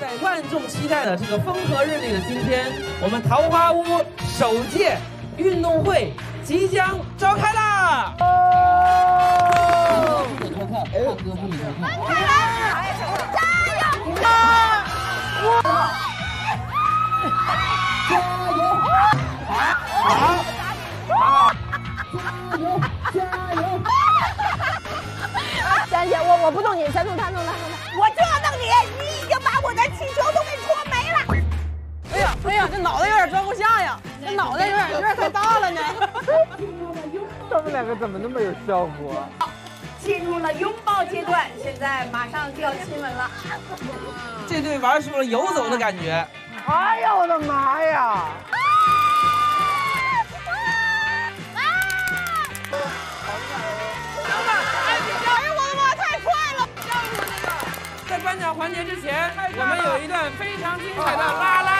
在万众期待的这个风和日丽的今天，我们桃花坞首届运动会即将召开啦！不许偷看，唱歌不许偷看。加油！加油。加油！好，好，加油！加油！三姐，我我不动你，先弄他，弄他，弄他。我脑袋有点装不下呀，这脑袋有点有点太大了呢。他们两个怎么那么有效果？进入了拥抱阶段，现在马上就要亲吻了。这对玩出了游走的感觉。哎呀，我的妈呀！在颁奖环节之前，我们有一段非常精彩的啦啦操。